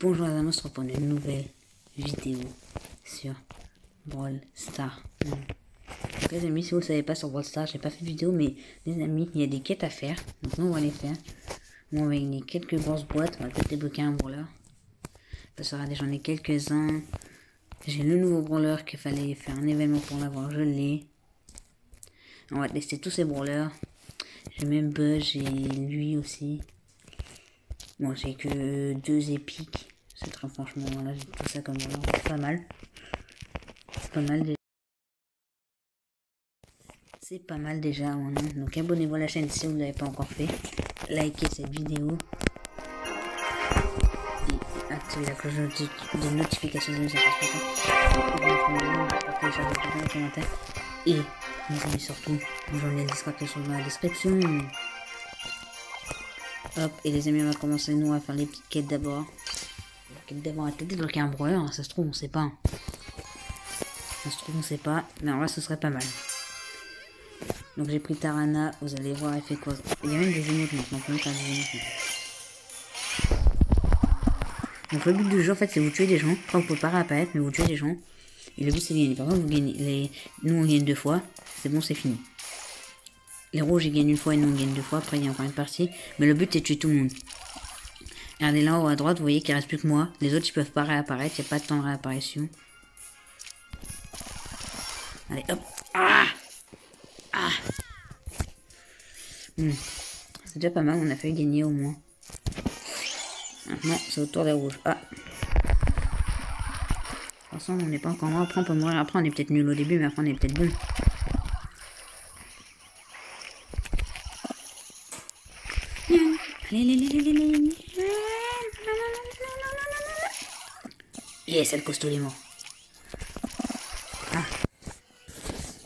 bonjour à tous pour une nouvelle vidéo sur Brawl Star. Les amis, si vous ne savez pas sur Brawl Star, j'ai pas fait de vidéo, mais les amis, il y a des quêtes à faire. Donc nous on va les faire. on va gagner quelques grosses boîtes, on va peut-être débloquer un brawler. Sera déjà j'en ai quelques-uns. J'ai le nouveau brawler qu'il fallait faire un événement pour l'avoir, je l'ai. On va tester tous ces brawlers. J'ai même Buzz, j'ai lui aussi. Bon, j'ai que deux épiques. Franchement, là, j'ai tout ça comme C'est pas mal. C'est pas mal déjà. C'est pas mal déjà, Donc abonnez-vous à la chaîne si vous ne l'avez pas encore fait. Likez cette vidéo. Et activez la cloche de notification de ça Et mes amis surtout, j'en ai description dans la description. Hop, et les amis, on va commencer nous à faire les petites quêtes d'abord. Quête d'abord, peut-être débloquer un brouilleur, hein, ça se trouve, on sait pas. Ça se trouve, on sait pas. Mais en vrai, ce serait pas mal. Donc j'ai pris Tarana, vous allez voir, elle fait quoi? Il y a même des émotes maintenant, faire des émotes Donc le but du jeu, en fait, c'est vous tuer des gens. Enfin, vous pouvez pas réapparaître, mais vous tuez des gens. Et le but, c'est de gagner. Par exemple, vous gagnez les... nous, on gagne deux fois. C'est bon, c'est fini. Les rouges, ils gagnent une fois et nous, on gagne deux fois. Après, il y a encore une partie. Mais le but, c'est de tuer tout le monde. Regardez là, en haut à droite, vous voyez qu'il reste plus que moi. Les autres, ils peuvent pas réapparaître. Il n'y a pas de temps de réapparition. Allez, hop. Ah Ah hmm. C'est déjà pas mal, on a fait gagner au moins. Maintenant, c'est au tour des rouges. Ah De toute façon, on n'est pas encore loin. Après, on peut mourir. Après, on est peut-être nul au début, mais après, on est peut-être bon. Elle costaud morts. Ah.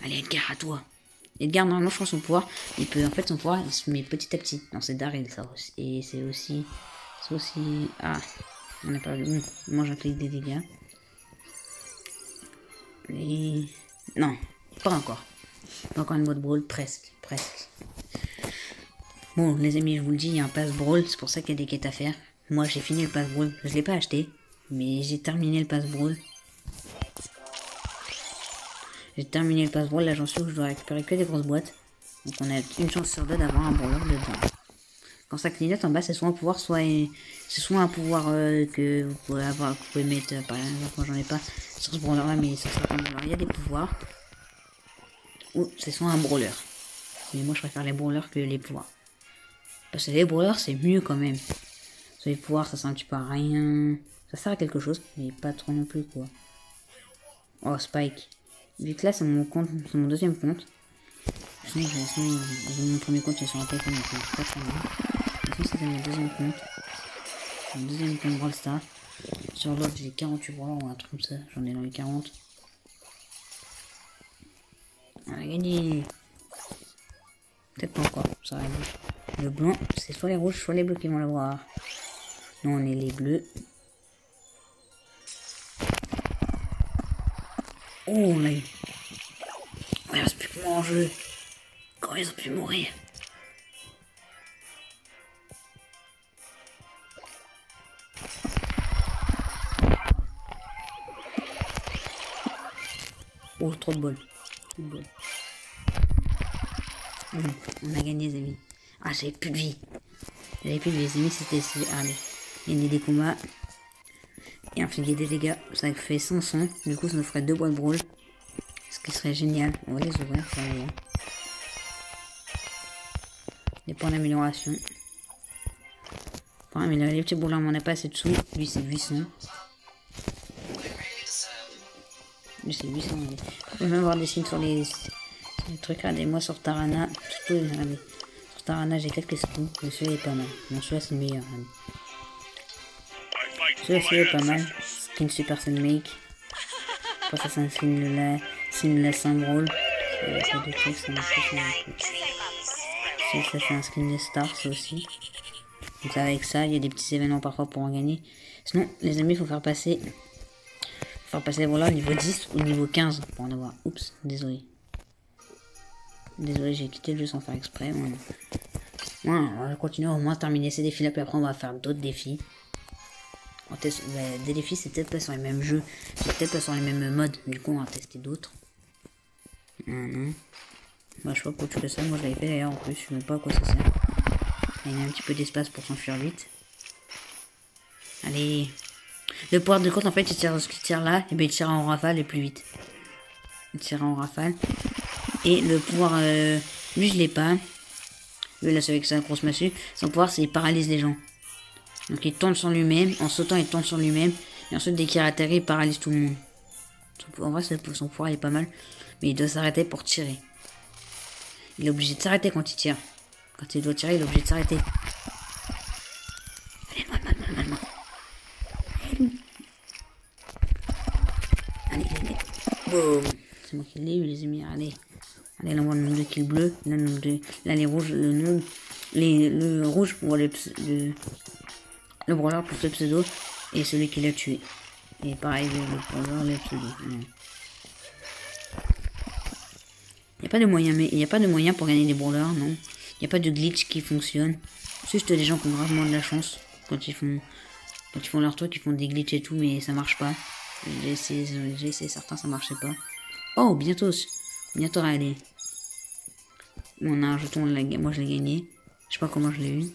Allez, Edgar, à toi. Edgar, normalement, je crois son pouvoir, il peut, en fait, son pouvoir, il se met petit à petit. Non, c'est Daryl, ça aussi. Et c'est aussi, c'est aussi, ah, on n'a pas vu. Mange un des dégâts. Et... Non, pas encore. Pas encore une mode brawl, presque, presque. Bon, les amis, je vous le dis, il y a un pass brawl, c'est pour ça qu'il y a des quêtes à faire. Moi, j'ai fini le pass brawl. Je l'ai pas acheté, mais j'ai terminé le pass brawl. J'ai terminé le pass brawl, là j'en suis où je dois récupérer que des grosses boîtes. Donc on a une chance sur deux d'avoir un brawler dedans. Quand ça clignote en bas, c'est soit un pouvoir, soit c'est soit un pouvoir euh, que vous pouvez avoir, vous pouvez mettre, euh, par exemple, moi j'en ai pas sur ce brawler là, mais ça sera Il y a des pouvoirs. Ou c'est soit un brawler. Mais moi je préfère les brawlers que les pouvoirs. Parce que les brawlers, c'est mieux quand même. Parce les pouvoirs, ça sert un petit peu à rien. Ça sert à quelque chose, mais pas trop non plus, quoi. Oh, Spike. Vu que là, c'est mon compte, c'est mon deuxième compte. Sinon, mon premier compte, il est sur un téléphone, donc c'est pas bien. Sinon, c'est mon deuxième compte. Mon deuxième compte Brawl Star. Sur l'autre, j'ai 48 brawlers ou un truc comme ça. J'en ai dans les 40. On gagné. Peut-être pas encore, ça arrive. Le blanc, c'est soit les rouges, soit les bleus qui vont l'avoir. Non, on est les bleus. Oh. Oh, il reste plus que moi en jeu. Quand ils ont pu mourir. Oh, trop de bol. On a gagné, les amis. Ah, j'avais plus de vie. J'avais plus de vie. Les amis, c'était... Allez. Gagner des combats. Et infliger des dégâts. Ça fait 500. Du coup, ça nous ferait deux boîtes brawl. Ce qui serait génial. On va les ouvrir. Ça va Des points d'amélioration. Pour les petits brawlers, on n'a pas assez de sous. Lui, c'est 800. Lui, c'est 800. On peut même voir des signes sur les, les trucs. Regardez-moi sur Tarana. Regardez. Tarana, j'ai quelques skins, mais celui-là est pas mal. Bon, celui-là, c'est le meilleur. Celui-là, est pas mal. Skin Super Make. Après, ça, c'est un skin de de la Symbol. Ça, ça, c'est un skin de Star, ça aussi. Donc, avec ça, il y a des petits événements parfois pour en gagner. Sinon, les amis, il faut faire passer. Faut faire passer voilà, au niveau 10 ou niveau 15 pour en avoir. Oups, désolé. Désolé, j'ai quitté le jeu sans faire exprès. on va continuer au moins terminer ces défis-là, puis après on va faire d'autres défis. On teste, bah, des défis, c'est peut-être pas sur les mêmes jeux, c'est peut-être pas sur les mêmes modes. Du coup, on va tester d'autres. Non. Moi, je sais pas pourquoi tu fais ça. Moi, je l'avais fait d'ailleurs en plus. Je sais même pas à quoi ça sert. Il y a un petit peu d'espace pour s'enfuir vite. Allez. Le pouvoir de compte, en fait, il tire ce qu'il tire là, et ben il tire en rafale et plus vite. Il tire en rafale. Et le pouvoir, euh, lui, je l'ai pas. Lui, là, c'est avec sa grosse massue. Son pouvoir, c'est il paralyse les gens. Donc, il tourne sur lui-même. En sautant, il tourne sur lui-même. Et ensuite, dès qu'il atterrit, il paralyse tout le monde. En vrai, son pouvoir, est pas mal. Mais il doit s'arrêter pour tirer. Il est obligé de s'arrêter quand il tire. Quand il doit tirer, il est obligé de s'arrêter. Allez, moi, moi, moi. Allez, Boum. C'est moi qui l'ai eu, les amis. Allez. Allez, là, on voit le nombre de kills bleus. Là, le nombre de... là les rouges, le nombre... Les, le rouge, on voit le, le brawler plus le pseudo. Et celui qui l'a tué. Et pareil, le brawler, le pseudo. Il n'y a pas de moyen, mais il n'y a pas de moyen pour gagner des brawlers, non. Il n'y a pas de glitch qui fonctionne. Juste des gens qui ont gravement de la chance quand ils font quand ils font leur truc, ils font des glitches et tout, mais ça marche pas. J'ai essayé, j'ai essayé certains, ça marchait pas. Oh, bientôt, bientôt aller. On a un jeton, moi je l'ai gagné. Je sais pas comment je l'ai eu.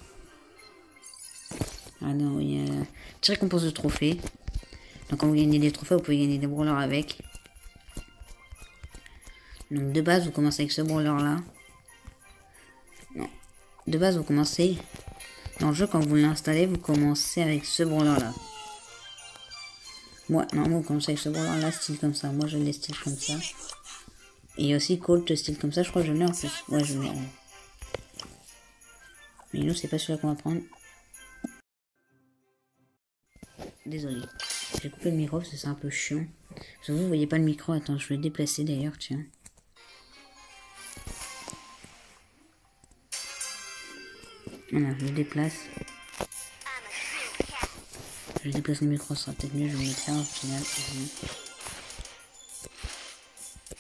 Ah non, il y a petite récompense de trophée. Donc quand vous gagnez des trophées, vous pouvez gagner des brawlers avec. Donc de base, vous commencez avec ce brawler là. Non. De base, vous commencez dans le jeu quand vous l'installez, vous commencez avec ce brawler là. Moi, non, vous commencez avec ce brawler là, style comme ça. Moi, je l'ai style comme ça. Et aussi Colt style comme ça, je crois que je l'ai en plus. Ouais, je l'ai. Mais nous, c'est pas celui-là qu'on va prendre. Désolé. J'ai coupé le micro c'est un peu chiant. Parce que vous, vous voyez pas le micro. Attends, je vais le déplacer d'ailleurs, tiens. Voilà, je le déplace. Je déplace le micro, ça sera peut-être mieux. Je vais le mettre là au final.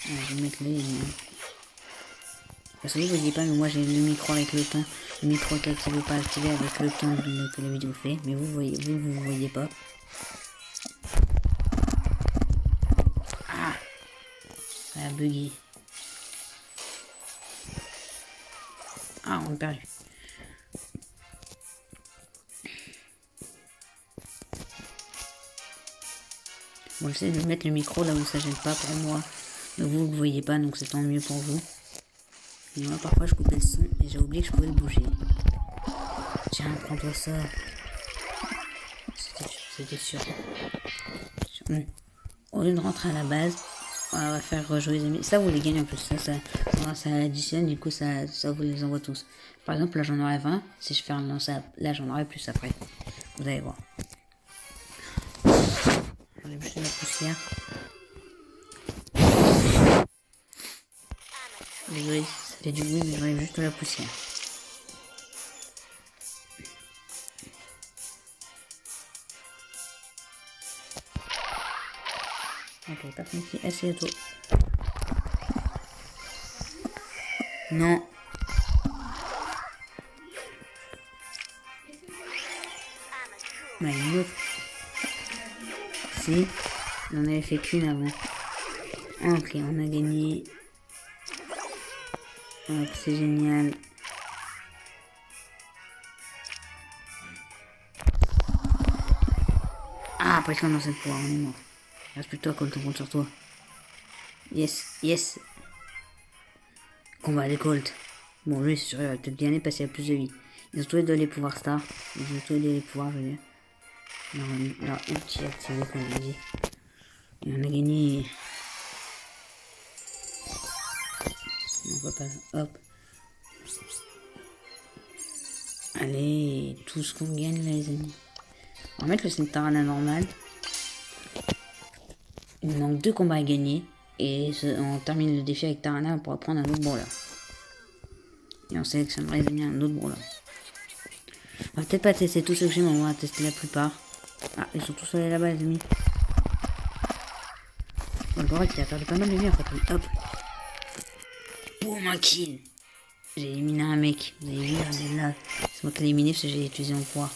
je vais mettre là. Parce que vous voyez pas, mais moi j'ai le micro avec le temps. Le micro qui ne veut pas activer avec le temps que la vidéo fait. Mais vous voyez, vous, vous voyez pas. Ah Ça a bugué. Ah, on a perdu. Bon, j'essaie de mettre le micro là où ça gêne pas pour moi. Mais vous, vous voyez pas, donc c'est tant mieux pour vous. Et moi, parfois, je coupais le son et j'ai oublié que je pouvais le bouger. Tiens, prends-toi ça. C'était sûr. Au lieu de rentrer à la base, on va faire rejouer les amis. Ça, vous les gagnez en plus. Ça, ça, ça additionne, du coup, ça, ça vous les envoie tous. Par exemple, là, j'en aurai 20. Si je fais un lancer, là, j'en aurai plus après. Vous allez voir. J'enlève juste la poussière. Ça fait du bruit, mais j'enlève juste la poussière. Personne qui essaie de. Non. Mais une autre. Si. On avait fait qu'une avant. Ok, on a gagné. Donc c'est génial. Ah, après qu'on a cette pouvoir, on est mort. Reste plus toi quand on compte sur toi. Yes, yes. Combat des Colts. Bon, lui, c'est sûr, il va peut-être gagner parce qu'il a plus de vie. Ils ont tous les deux les pouvoirs stars. Ils ont tous les deux les pouvoirs, je veux dire. Alors, ulti activé, comme on dit. Et on a gagné. On va pas. Hop. Allez, tout ce qu'on gagne, les amis. On va mettre le Centarana normal. Il nous manque deux combats à gagner. Et on termine le défi avec Tarana pour prendre un autre brawler. Et on sélectionnera les amis un autre brawler. On va peut-être pas tester tous ceux que j'ai, mais on va tester la plupart. Ah, ils sont tous allés là-bas, les amis. On le voir qu'il a perdu pas mal de vie en fait. Hop. Boum, un kill. J'ai éliminé un mec. Vous avez vu, là. C'est moi qui l'ai éliminé parce que j'ai utilisé mon pouvoir.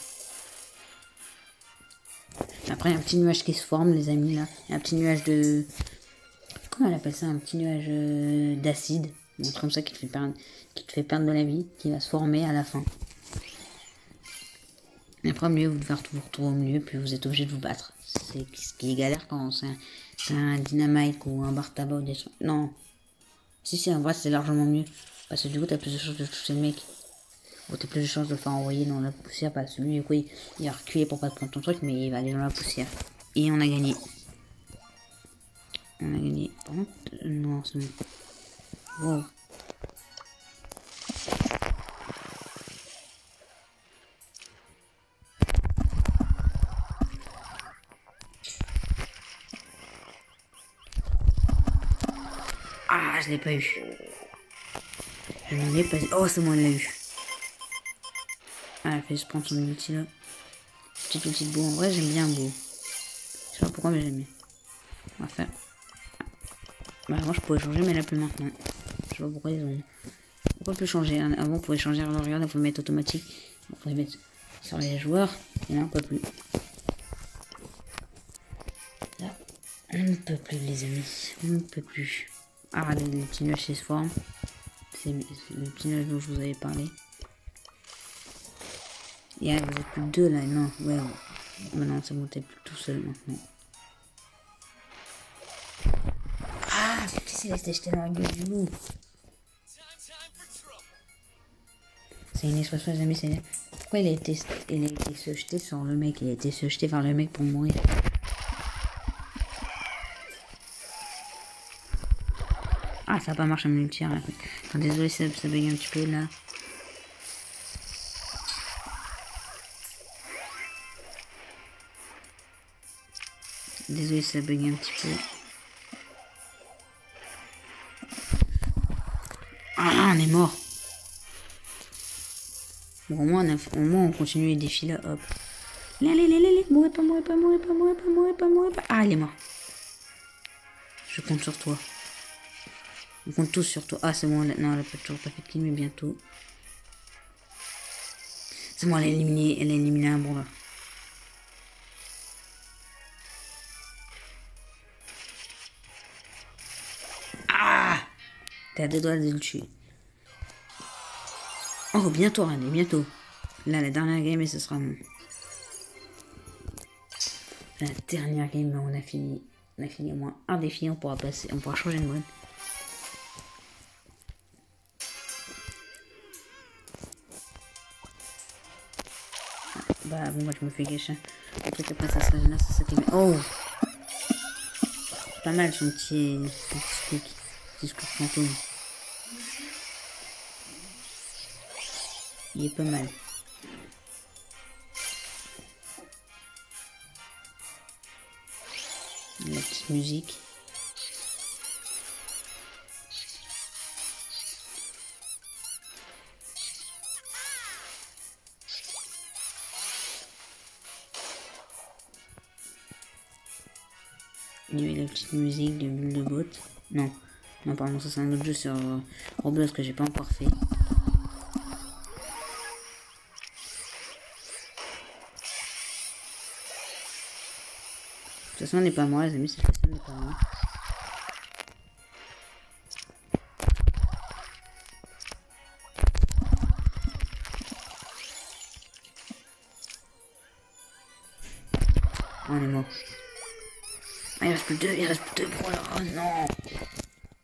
Après, il y a un petit nuage qui se forme, les amis, là. Un petit nuage de... Comment on appelle ça Un petit nuage euh, d'acide. Un truc comme ça qui te, fait perdre, qui te fait perdre de la vie, qui va se former à la fin. Et après, au milieu, vous devez vous retrouver au milieu, puis vous êtes obligé de vous battre. C'est ce qui est galère quand c'est un, un, dynamite ou un bar tabac ou des trucs. Non. Si, si, en vrai, c'est largement mieux. Parce que du coup, t'as plus de chances de toucher le mec. Ou t'as plus de chances de faire envoyer dans la poussière. Parce que lui, du il, il va reculer pour pas prendre ton truc, mais il va aller dans la poussière. Et on a gagné. On a gagné. Par contre, non, c'est bon. Wow. Ah, je l'ai pas eu. Je n'en ai pas eu. Oh, c'est moi, elle l'a eu. Ah, elle fait se prendre son ulti là. Petite de beau. En vrai, j'aime bien beau. Je sais pas pourquoi, mais j'aime bien. On. Bah, avant, je pouvais changer, mais là, plus maintenant. Je sais pas pourquoi ils ont. Pourquoi plus changer Avant, on pouvait changer. Alors, regarde, on pouvait mettre automatique. On pouvait mettre sur les joueurs. Et là, on peut plus. Là, on ne peut plus, les amis. On ne peut plus. Ah, le, petit nuage se forme. C'est le petit nuage dont je vous avais parlé. Et ah, vous êtes plus deux là, non, ouais. Maintenant, bon, t'es plus tout seul maintenant. Ah, c'est resté jeté dans la gueule du loup? C'est une expression, les amis, c'est. Pourquoi il a été, a se jeter sur le mec? Il a été se jeter vers le mec pour mourir. Ah, ça n'a pas marché à. Là. Enfin, désolé, ça, ça un petit peu là. Désolé, ça bug un petit peu. Ah, on est mort. Bon, au moins, on, a, au moins, on continue les défis là. Hop. Allez, allez, allez, allez. Mourez pas, mourez pas, mourez pas, mourez pas, mourez pas, mourez pas. Ah, il est mort. Je compte sur toi. On compte tous sur toi. Ah, c'est bon. Non, elle a pas toujours pas fait de kill, mais bientôt. C'est bon, elle a éliminé, elle a éliminé un bon là. T'es à deux doigts de le tuer. Oh, bientôt, René, bientôt. Là, la dernière game et ce sera. La dernière game, on a fini. On a fini au moins un défi, on pourra passer, on pourra changer de mode. Bah bon, moi je me fais gâcher. Peut-être après ça sera là, ça Oh Pas mal son petit, petit scoop. Petit fantôme. Il est pas mal. La petite musique. Il y avait la petite musique de bulle de bot. Non, non pardon, ça c'est un autre jeu sur euh, Roblox que j'ai pas encore fait. Façon, on n'est pas moi, les amis, cette n'est pas moi. On est mort. Ah, il reste plus deux, il reste plus deux pour. Oh non.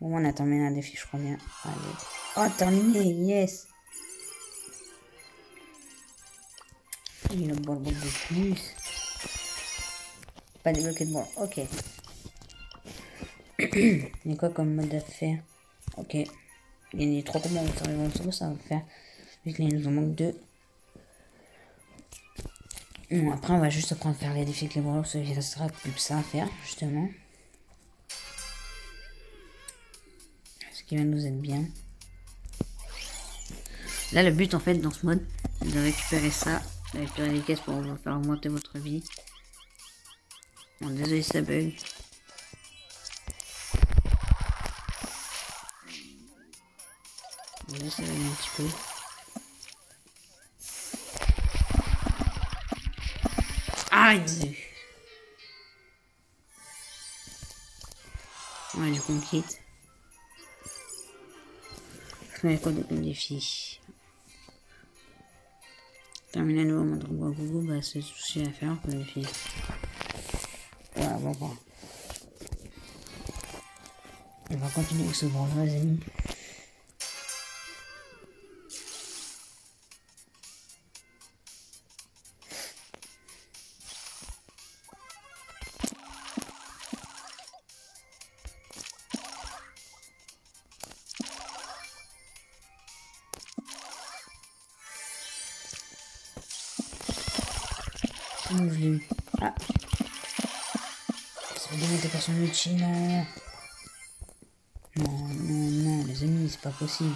Bon, on a terminé un défi, je crois bien. Allez. Oh, terminé, yes. Il a beaucoup de plus. Pas débloqué de bon. Ok. Il y a quoi comme mode à faire? Ok. Il y a trois commandes les ventes, ça va faire? Vu qu'il nous en manque deux. Bon, après, on va juste apprendre à faire les défis avec les bras, il restera plus que ça à faire, justement. Ce qui va nous être bien. Là, le but, en fait, dans ce mode, c'est de récupérer ça, récupérer les caisses pour faire augmenter votre vie. Oh, désolé, ça bug. On ça un petit peu. Ah, Aïe Ouais, du coup, on quitte. Je quoi de défi Terminer à nouveau mon robot à Google, bah c'est ce que j'ai à faire comme défi. Voilà, bon, bon. On va continuer avec ce là les amis. Non Non, non, les amis, c'est pas possible.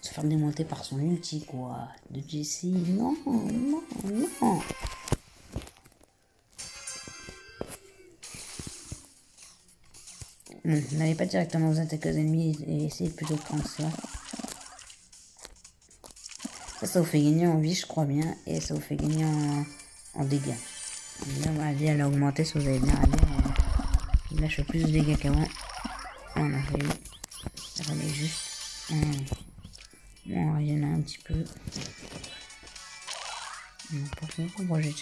Se faire démonter par son ulti, quoi. De Jessie, non, non, non. Non, n'allez pas directement vous attaquer aux ennemis et essayez plutôt de prendre ça. Ça, vous fait gagner en vie, je crois bien, et ça vous fait gagner en dégâts. Là, ma vie, elle a augmenté, si vous avez bien regardé. Elle lâche plus de dégâts qu'avant. On a fait. Elle est juste. Bon, il en a un petit peu. Quoi, pourquoi j'ai.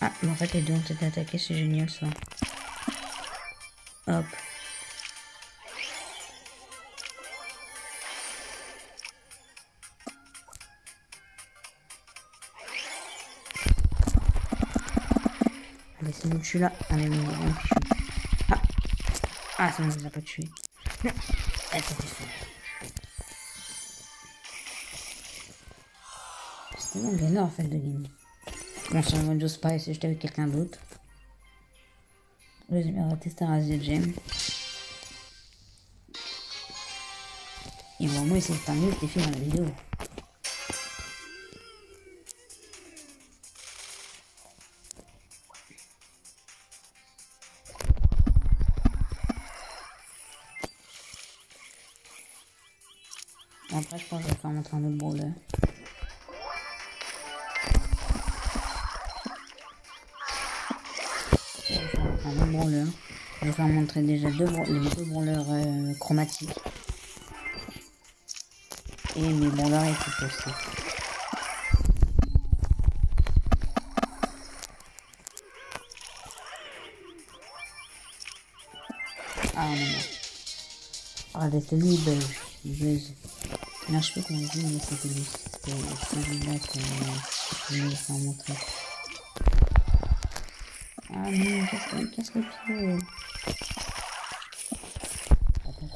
Ah, mais en fait, les deux ont été attaqués, c'est génial ça. Hop. Allez, c'est nous tuer là. Allez, on va on fichu. Ah, ah ça nous a pas tué. Non, fait. C'était en fait de gagner. Bon, sur le mode si j'étais avec quelqu'un d'autre. Oui, on va tester Gem. Et bon, moi, c'est tant mieux, t'es fait dans la vidéo. Après, je pense que je vais faire montrer un autre brawler. Je vais vous montrer déjà deux, les deux branleurs euh, chromatiques. Et mes branleurs équipés aussi. Ah non, non. Regardez, c'est lui, il buzz. Il buzz. Là, je sais pas comment dire, mais c'était lui. C'était celui-là que je vous faire montrer. Ah non, qu'est-ce que qu'est-ce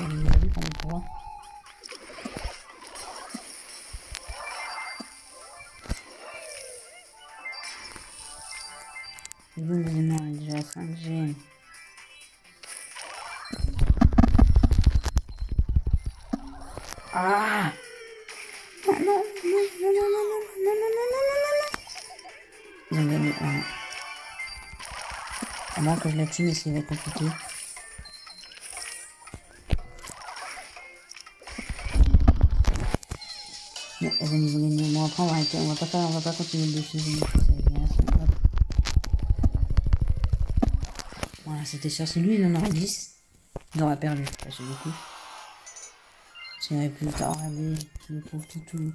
Une vie qu'on pourra. Vous avez déjà 5 G. Ah Non, non, non, non, non, non, non, non, non, non, non, non, non. Ils ont gagné un. À moins que je la tue, mais c'est compliqué. Bon, on va arrêter. On va pas faire, on va pas continuer le va. Voilà, c'était sûr. C'est lui, il en aurait 10. Il aurait perdu. Parce que du coup. S'il avait plus tard, regardez. Le tout, tout.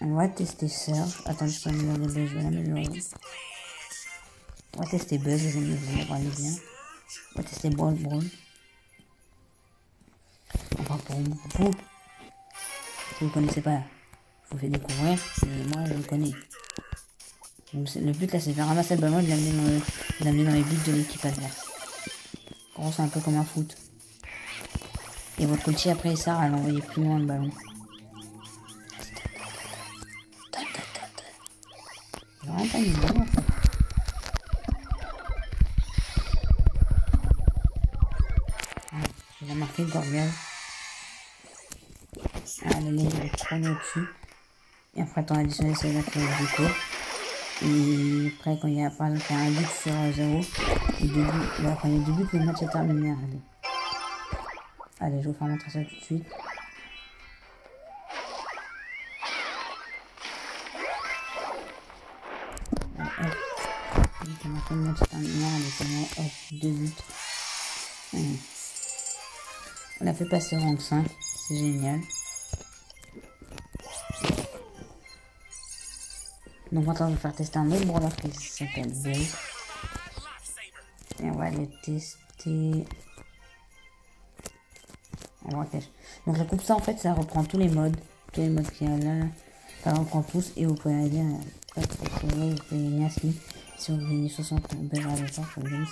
On va tester Serge. Attends, je peux améliorer Buzz. Je vais l'améliorer. On va tester Buzz, bien. On va tester Brawl Brawl. Enfin, pour vous. Vous connaissez pas, vous fais découvrir, mais moi je le connais. Le but là c'est de ramasser le ballon et de l'amener dans, dans les buts de l'équipe adverse. gros, c'est un peu comme un foot. Et votre ulti après il sert à l'envoyer plus loin le ballon. Il pas en remarqué Gorgaz. Ah, est trop au-dessus. Et après, temps additionnel, qu'il y a du coup. Et après, quand il y a par exemple un but sur 0, au début, ouais, quand il y a du but, le match est terminé. Allez, allez je vais vous faire montrer ça tout de suite. C'est deux buts. On a fait passer au rang 5. C'est génial. Donc maintenant, on va faire tester un autre brawler qui s'appelle Bell. Et on va le tester. On va. Donc la coupe ça en fait, ça reprend tous les modes. Tous les modes qu'il y a là. Ça reprend tous et vous pouvez aller à... Vous pouvez gagner à Slim. Si vous gagnez 60 Bell à l'époque, vous gagnez.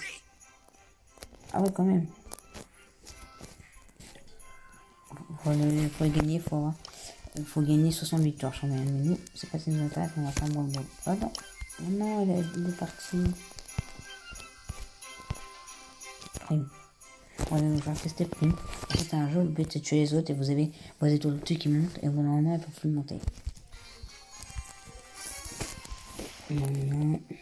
Ah ouais quand même. Pour le, le gagner, faut avoir... Il faut gagner 60 victoires quand même. Mais nous, c'est pas si nous intéresse, on va faire bon le Oh non, oh elle est, partie. Prime. On va nous faire tester prime. C'est un jeu, le but c'est de tuer les autres et vous avez vos étoiles qui montent et au normalement elles peuvent plus monter. Another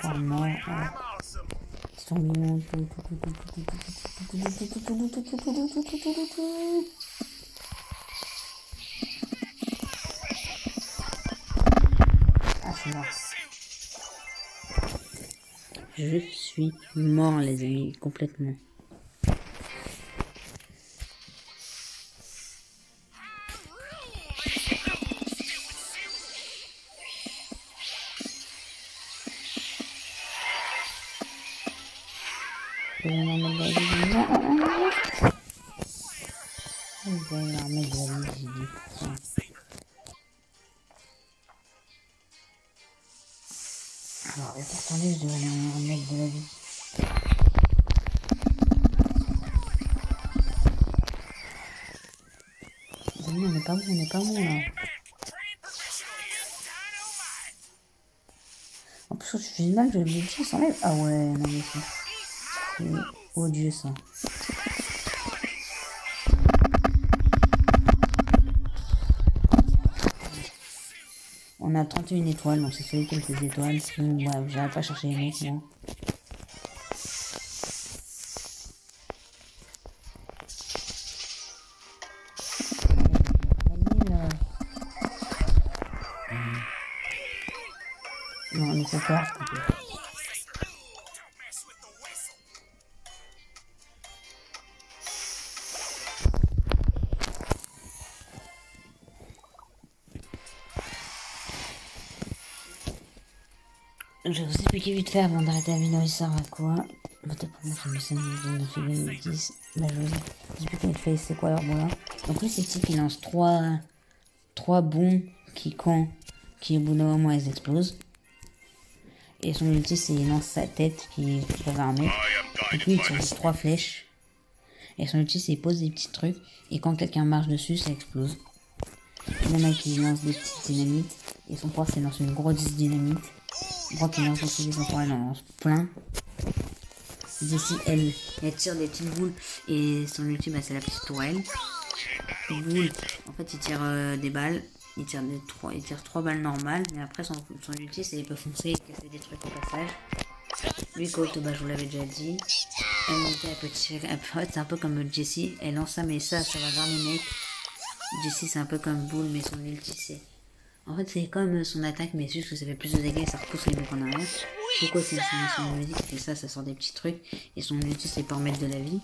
Ah. Je suis mort, les amis, complètement. On n'est pas bon, là. En plus, quand tu mal, je le ça s'enlève. Ah ouais, non mais c'est... C'est odieux ça. On a 31 étoiles, donc c'est fait quelques étoiles. Sinon, ouais, j'arrive pas à chercher les mecs, Je vais vous expliquer vite fait avant d'arrêter la vidéo, il sert à quoi Votez pour moi le scène de février 10. Bah, je vous expliquer vite fait c'est quoi leur bon là. Donc, lui, c'est type qui lance 3, trois bons qui, quand, qui au bout d'un moment, elles explosent. Et son ulti, c'est il lance sa tête qui, un mec. Et puis, il tire trois flèches. Et son ulti, c'est il pose des petits trucs. Et quand quelqu'un marche dessus, ça explose. Il y en a qui lancent des petites dynamites. Et son pouvoir, c'est lance une grosse dynamite. Brock, aussi son pouvoir, il en plein. Jessie, elle, elle tire des petites boules. Et son ulti, bah, c'est la petite tourelle. Boule, en fait, il tire euh, des balles. Il tire, des, trois, il tire trois balles normales. Mais après, son, son ulti, c'est il peut foncer et casser des trucs au passage. Lui, Colt, bah, je vous l'avais déjà dit. Elle, elle peut tirer. C'est un peu comme Jessie. Elle lance ça, mais ça, ça va vers les mecs. Jessie, c'est un peu comme Bull, mais son ulti, c'est. En fait, c'est comme son attaque, mais juste que ça fait plus de dégâts et ça repousse les mecs en arrière. Pourquoi c'est son, musique, c'est ça, ça sort des petits trucs. Et son ulti, c'est pour mettre de la vie.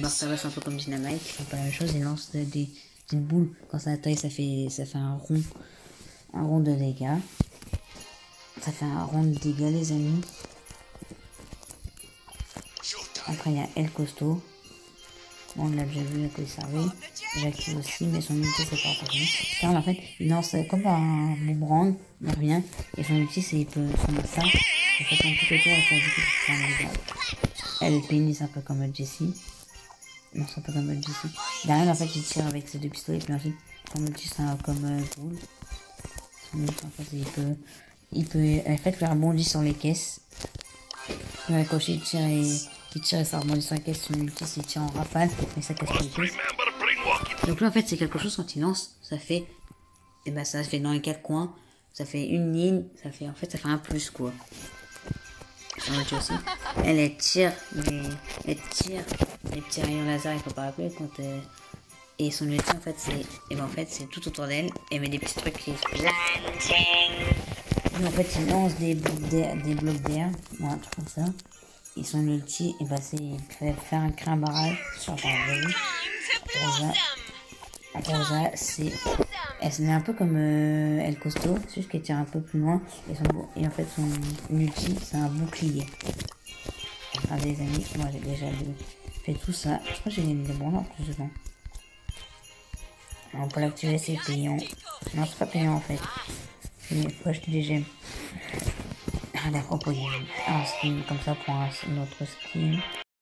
Bartava, c'est un peu comme Dynamite, il fait pas la même chose, il lance des, des, petite boule. Quand ça attaque, ça fait, ça fait un rond. Un rond de dégâts. Ça fait un rond de dégâts, les amis. Après, il y a El Costaud. Bon, on l'a déjà vu il servait. J'active aussi, mais son unité, c'est pas pour Car en fait, il lance comme un boomerang, il revient. Et son ulti, c'est il peut son ça. Il fait un petit tour et ça, du coup, un. Elle pénisse un peu comme Jessie. Non, c'est un peu comme Jessie. Derrière, en fait, il tire avec ses deux pistolets. Puis ensuite, comme Jessie, c'est comme euh. Son ulti, en fait, il peut. Il peut. En fait, faire rebondir sur les caisses. Il va cocher, il tire et. Il tire et ça caisse. Son ulti, c'est il tire en rafale. Mais ça casse pas les. Donc là, en fait, c'est quelque chose quand il lance, ça fait. Et ben, ça fait dans les quatre coins. Ça fait une ligne. Ça fait. En fait, ça fait un plus, quoi. Elle, elle tire, mais. Elle tire. Les petits rayons laser, il faut pas rappeler quand. euh, Et son ulti, en fait, c'est. Et ben, en fait, c'est tout autour d'elle. Elle met des petits trucs qui. En fait, il lance des blocs d'air, des blocs d'air, comme ça. Et son ulti, et ben, c'est faire un crin barrage sur barrage. Rosa, c'est. Elle c'est un peu comme euh, El Costo, c'est juste qu'elle tire un peu plus loin. Et, son, et en fait, son ulti, c'est un bouclier. Ah, des amis, moi j'ai déjà fait tout ça. Je crois que j'ai gagné des bons en plus dedans. Alors, pour l'activer, c'est payant. Non, c'est pas payant en fait. Il faut acheter des gemmes. D'accord, pour y- un skin comme ça pour un, autre skin.